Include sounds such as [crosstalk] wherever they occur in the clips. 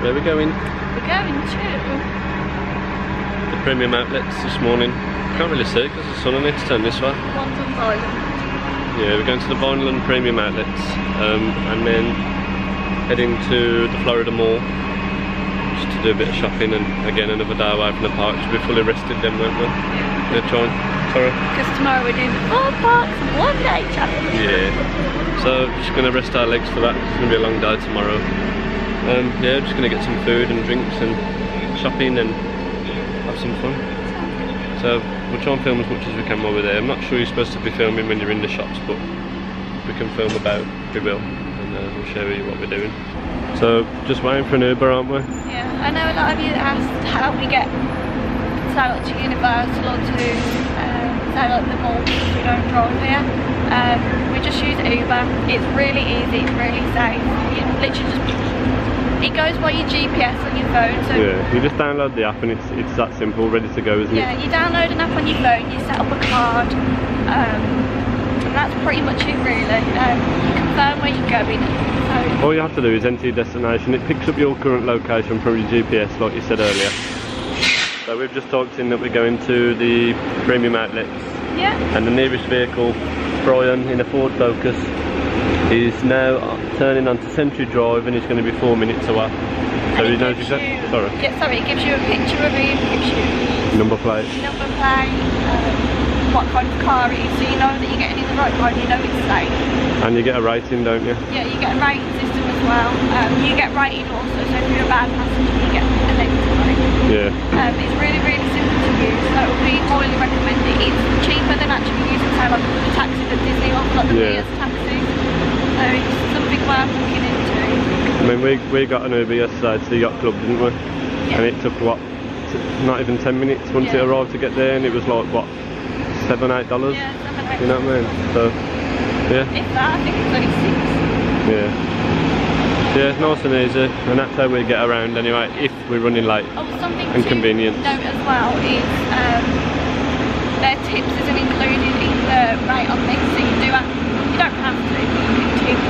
Where are we going? We're going to The premium outlets this morning. Can't really see because the sun on it. Turn this way. Island. Yeah, we're going to the Vineland Premium Outlets um, and then heading to the Florida Mall just to do a bit of shopping and again another day away from the park. Should be fully rested then, won't we? Yeah, John. Sorry. Because tomorrow we're doing four parks in one day challenge. Yeah. So just going to rest our legs for that. It's going to be a long day tomorrow. Um, yeah, just going to get some food and drinks and shopping and have some fun. So we'll try and film as much as we can while we're there. I'm not sure you're supposed to be filming when you're in the shops, but if we can film about, we will, and uh, we'll show you what we're doing. So just waiting for an Uber, aren't we? Yeah, I know a lot of you asked how we get to Universal or to say like the mall because we don't drive here. Um, we just use Uber. It's really easy, it's really safe. You literally just it goes by your GPS on your phone. So Yeah. You just download the app and it's it's that simple, ready to go, isn't yeah, it? Yeah, you download an app on your phone, you set up a card, um, and that's pretty much it really. Um, you confirm where you're going. So All you have to do is enter your destination. It picks up your current location from your GPS, like you said earlier. So we've just talked in that we're going to the premium outlets. yeah, and the nearest vehicle, Brian in a Ford Focus, is now turning onto Century Drive and he's going to be four minutes away. So he knows exactly. Sorry, Yeah, sorry, it gives you a picture of him, gives you number plate. number plate, um, what kind of car it is, so you know that you're getting in the right car and you know it's safe. And you get a rating, don't you? Yeah, you get a rating system as well. Um, you get rated also, so if you're a bad passenger, you get rating. Yeah. Um, it's really, really simple to use, so we highly recommend it. It's cheaper than actually using, say, like the taxis at Disney or like the Yeah. Taxis. So it's something worth looking into. I mean, we we got an Uber yesterday to the yacht club, didn't we? Yeah. And it took what? Not even ten minutes once it arrived to get there, and it was like what, seven, eight dollars. Yeah, seven, eight. You know what I mean? So, yeah. If that, I think it's only six. Yeah. Yeah, nice and easy, and that's how we get around anyway, if we're running late. Oh, something And to note as well is um, their tips isn't included in the rate on this, so you do have, you don't have to, you can tip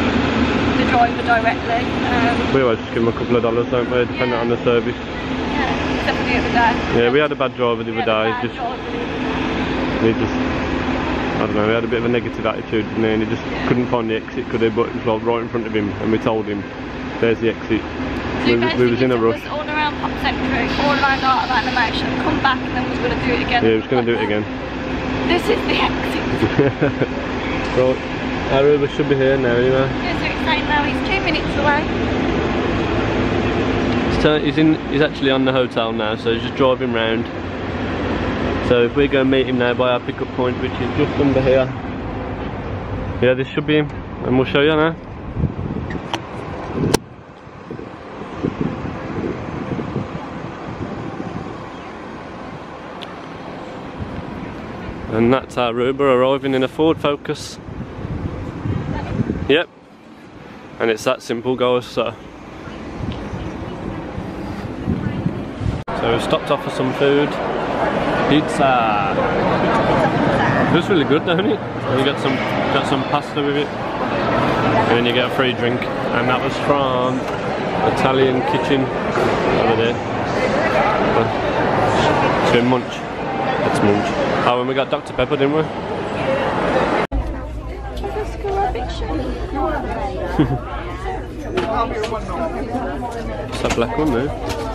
the driver directly. Um, We always just give them a couple of dollars, don't we, depending Yeah. on the service. yeah, except for the other day. Yeah, we had a bad driver the other day, just, driver. he just, I don't know, he had a bit of a negative attitude didn't he, and he just couldn't find the exit, could he, but it was like right in front of him, and we told him, there's the exit. So We, basically we was in a rush. all around Pop Century, all around Art of Animation, come back and then we was going to do it again. Yeah, he was going to do it again. This is the exit. right, our Uber should be here now anyway. Yeah, so it's saying now he's two minutes away. He's, he's in. He's actually on the hotel now, so he's just driving round. So if we go meet him now by our pickup point, which is just under here, yeah, this should be him, and we'll show you now. And that's our Uber arriving in a Ford Focus. Yep. And it's that simple, guys. So. So we stopped off for some food. Pizza. It was really good, don't it? You got some got some pasta with it. And then you get a free drink. And that was from Italian Kitchen over there. Uh, To munch. Let's munch. Oh, and we got Dr. Pepper, didn't we? [laughs] It's that black one there.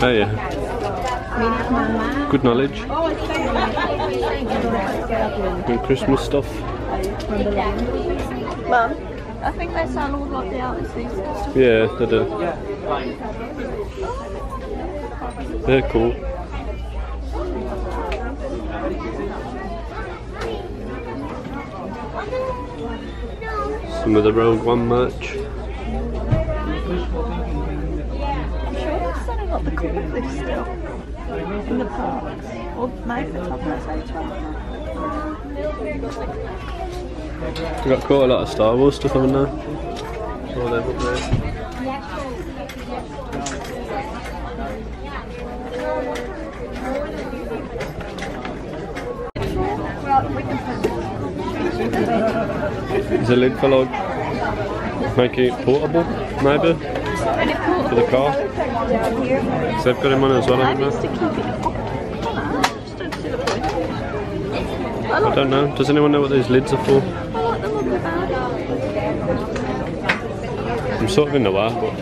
Oh yeah. Good knowledge. And Christmas stuff. Mum, I think they sound all like the artists days. Yeah, they do. They're cool. Some of the Rogue One merch. photography still in the park. All my photographers I talk. We got quite a lot of Star Wars stuff on there. All over there. Is a lid for like it portable, maybe? For the car. So they've got him on as well, I haven't they? I don't know. Does anyone know what these lids are for? I'm sort of in the way, but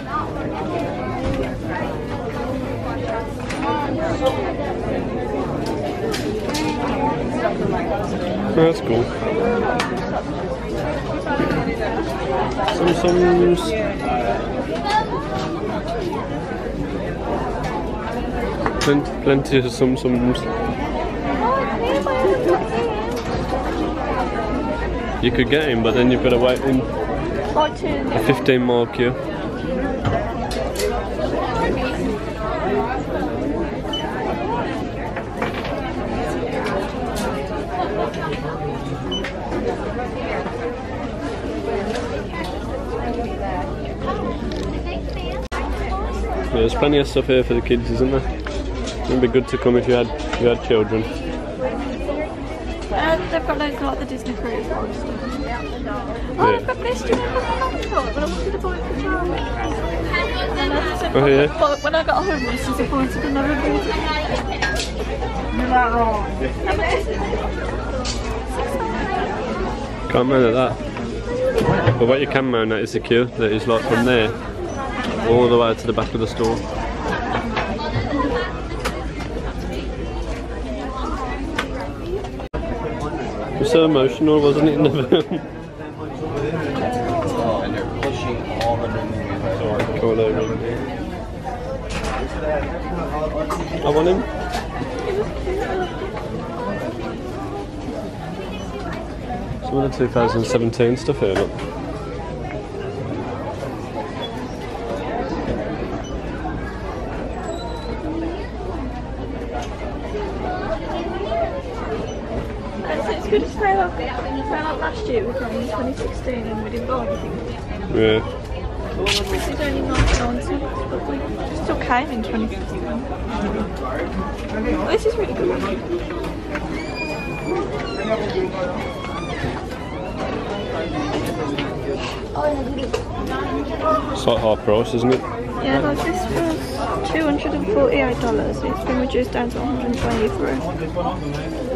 Oh, that's cool. Tsum Tsums. Plenty, plenty of Tsum Tsums. You could get him, but then you've got to wait in a 15 mile queue. There's plenty of stuff here for the kids, isn't there? It'd be good to come if you had if you had children. And they've got loads of like the Disney cruise line stuff. Oh, Yeah. they've got this. Do you remember when I saw it? When I wanted to buy it for Charlie? And I Oh, yeah? But when I got home, I was disappointed and never bought it. You're not wrong. How much is it? Can't moan at that. But what you can moan at is the queue that is like from there all the way to the back of the store. Was so emotional, wasn't it, in the [laughs] film? and they're pushing all the. I want him. Some of the 2017 stuff here, look. And so it's good to say like, say like last year we came in 2016 and we didn't buy anything. Yeah. This is only 99 cents, but we still came in 2016. Well, this is really good. It's like half price, isn't it? Yeah, like this was $248. It's been reduced down to 123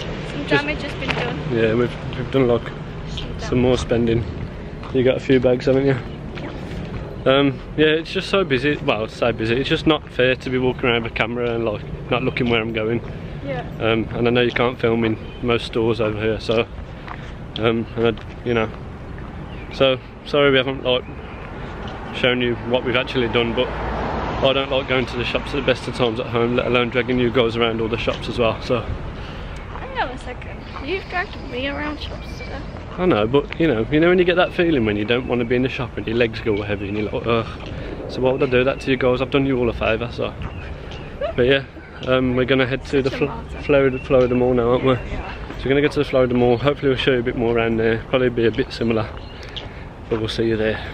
Just- damage has been done. Yeah, we've we've done like some more spending. You got a few bags, haven't you? Um, yeah, it's just so busy. Well, so busy. It's just not fair to be walking around with a camera and like not looking where I'm going. Yeah. Um, and I know you can't film in most stores over here, so um, and I, you know, so sorry we haven't like shown you what we've actually done, but I don't like going to the shops at the best of times at home, let alone dragging you guys around all the shops as well. So Hang on a second. You've dragged me around shops today. I know, but you know, you know when you get that feeling when you don't want to be in the shop and your legs go heavy and you're like, ugh. So why would I do that to you guys? I've done you all a favour, so. But yeah, um, we're gonna head to the Fl Florida, Florida Mall now, aren't we? So we're gonna go to the Florida Mall. Hopefully we'll show you a bit more around there. Probably be a bit similar, but we'll see you there.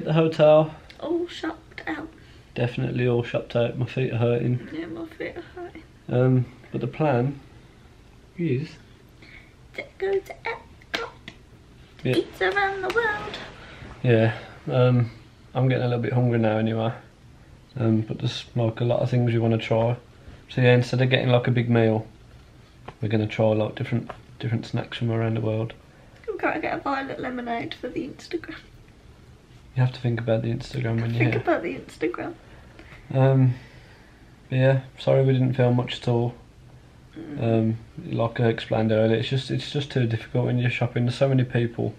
At the hotel. All shopped out. Definitely all shopped out. My feet are hurting. Yeah, my feet are hurting. Um, but the plan is To go to Epcot. Yeah. Eats around the world. Yeah, um, I'm getting a little bit hungry now anyway. Um, but there's like a lot of things we want to try. So yeah, instead of getting like a big meal, we're gonna try like different different snacks from around the world. I'm going to get a violet lemonade for the Instagram. You have to think about the Instagram when you're Think about the Instagram. Um, yeah, sorry we didn't film much at all. Um, like I explained earlier, it's just it's just too difficult when you're shopping. There's so many people,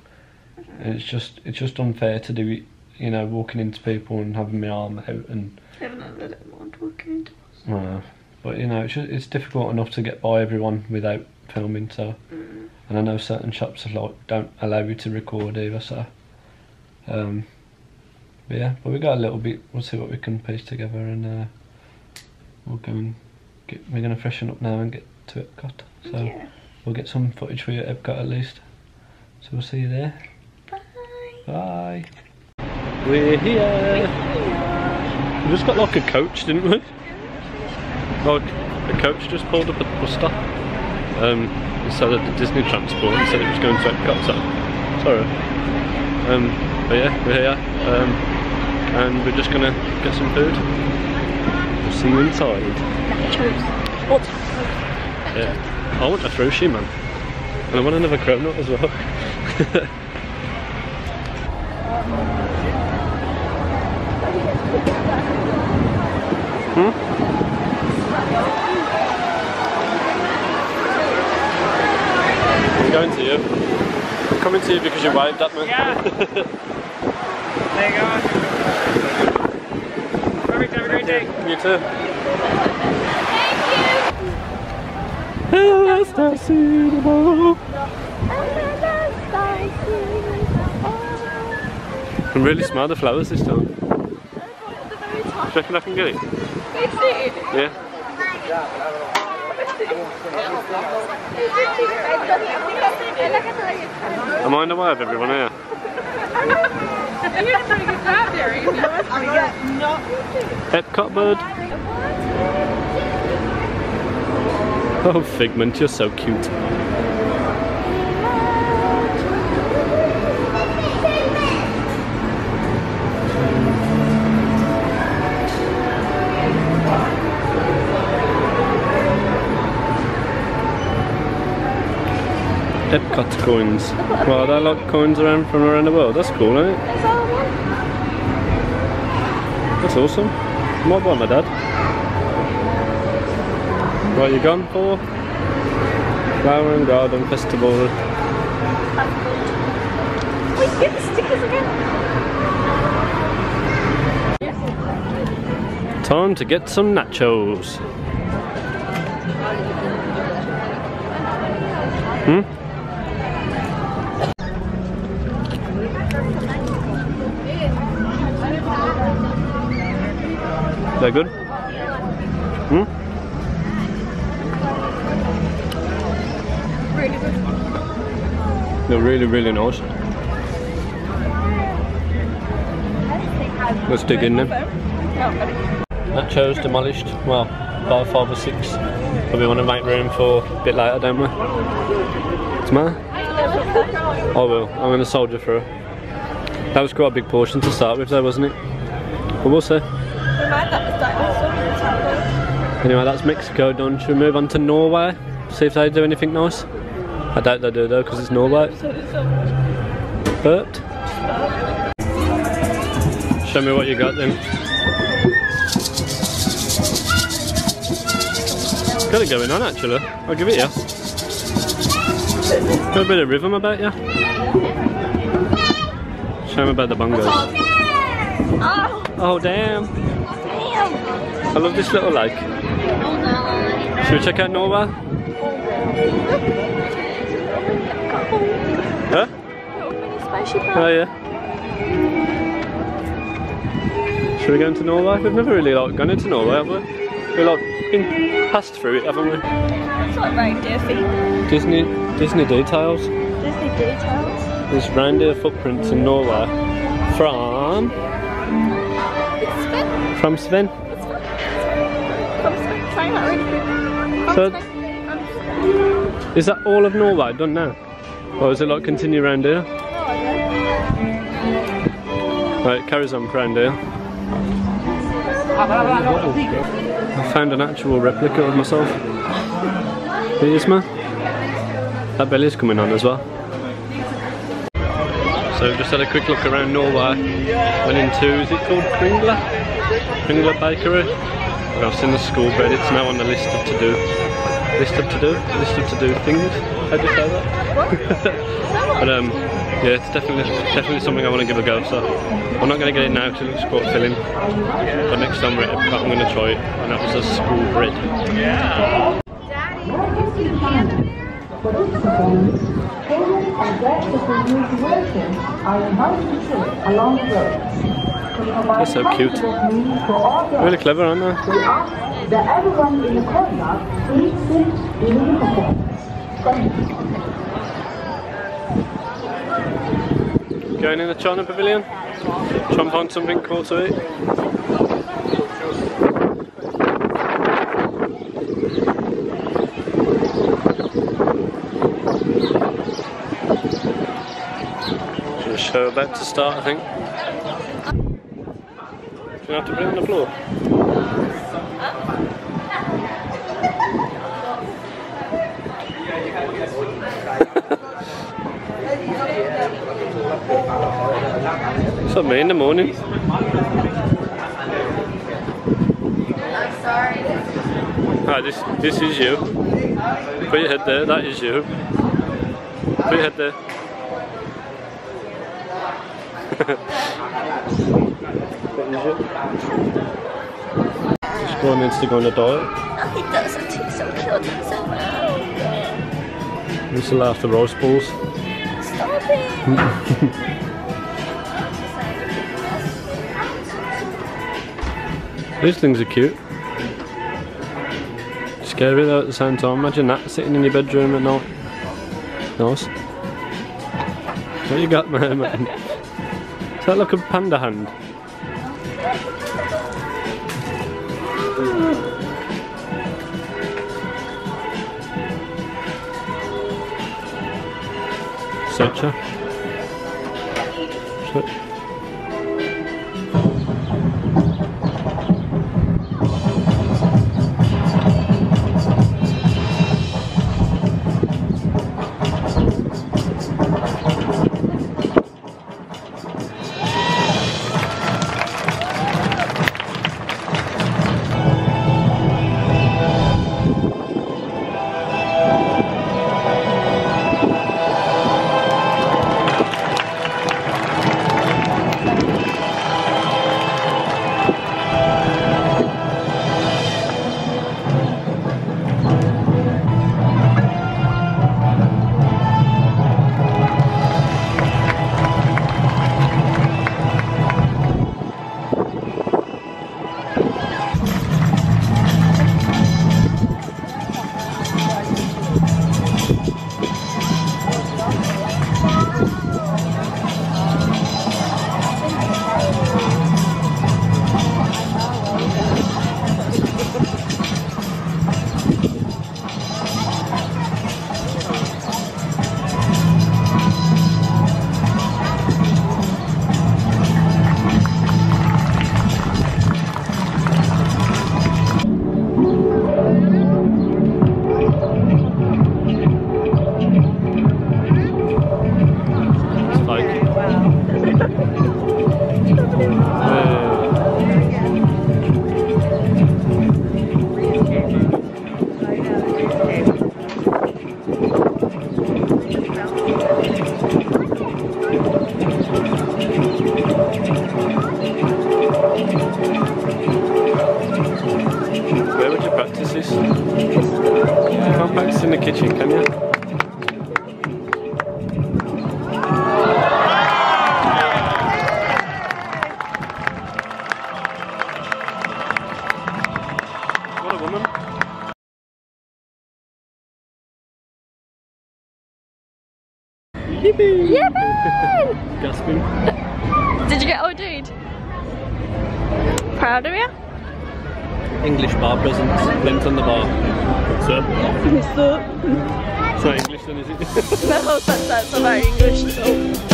and it's just it's just unfair to do it. You know, walking into people and having my arm out and though they don't want walking into Uh, but you know, it's, just, it's difficult enough to get by everyone without filming. So, and I know certain shops are like don't allow you to record either. So, um, but yeah, but we got a little bit. We'll see what we can piece together, and uh, we'll go and get. We're gonna freshen up now and get to Epcot. So Yeah. we'll get some footage for you at Epcot at least. So we'll see you there. Bye. Bye. We're here. We just got like a coach, didn't we? Like a coach just pulled up at the bus stop. Um, instead of the Disney transport, and said it was going to Epcot. So sorry. Um, but yeah, we're here, um, and we're just gonna get some food. We'll see you inside. What? Yeah. I want a Frushi man, and I want another cronut as well. [laughs] Hmm? I'm going to you. I'm coming to you because you waved at me. Yeah. [laughs] there you go. Perfect. Have a great day. You too. Hello, Stacy. I can really smell the flowers this time. Do you reckon I can get it? Yeah. Am I in the way of everyone here? You did a pretty good job there. Epcot bird. Oh, Figment, you're so cute. Epcot coins. Well, they like coins around from around the world. That's cool, isn't it? That's awesome. Might buy my dad. What are you going for? Flower and Garden Festival. Can get the stickers again. Time to get some nachos. Hmm? They're good? Hmm? Really good. They're really, really nice. Let's dig in then. That Nachos demolished. Well, about five or six. But we want to make room for a bit later, don't we? Tomorrow? I will. I'm going to soldier through. That was quite a big portion to start with, though, wasn't it? But we'll see. Anyway, that's Mexico done. Should we move on to Norway? See if they do anything nice? I doubt they do though, because it's Norway. But show me what you got then. Got it going on actually. I'll give it you. Got a bit of rhythm about you. Show me about the bongos. Oh, Oh damn! I love this little lake. Should we check out Norway? Huh? Oh yeah. Should we go into Norway? We've never really like gone into Norway, have we? We've like been passed through it, haven't we? It's like reindeer feet. Disney Disney details. Disney details. There's reindeer footprints in Norway. From Sven. from Sven. So-. Is that all of Norway I don't know. Or is it like continue around here? Right, carries on around here. I found an actual replica of myself. Here's me. That belly's coming on as well. So just had a quick look around Norway. Went into, is it called Kringla? Kringla Bakery. I've seen the school bread, it's now on the list of to do. List of to do? List of to do things? How do you say that? [laughs] but um, yeah, it's definitely definitely something I want to give a go. So I'm not going to get it now because it looks quite filling. But next time we're at Epcot, I'm going to try it. And that was a school bread. Are invited to along the road. They're so cute. Really clever, aren't they? Going in the China Pavilion. And find something cool to eat. Show about to start, I think. You have to on the floor? Not me in the morning. Ah, this this is you. Put your head there. That is you. Put your head there. [laughs] that is you. Squirrel needs to go on a diet. No, he so cute. He's so We still have the roast balls. Stop it. [laughs] These things are cute. Scary though at the same time. Imagine that sitting in your bedroom at night. Nice. What you got there, [laughs] man? Is that like a panda hand? Searcher. What a woman. Yippee! Yippee! Gasping. Did you get oh, OD'd? Proud of you? English bar presents, lint on the bar. So, so, it's not English then, is it? [laughs] no, that's, that's not very English. So.